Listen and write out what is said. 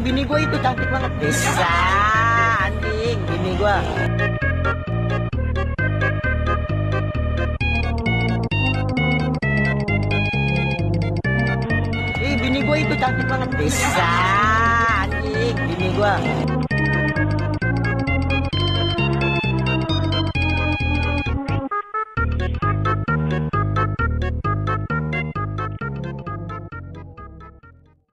bini gue itu cantik banget. Bisa, anjing, bini gue. Ih, bini gue itu cantik banget. Bisa, anjing, bini gue.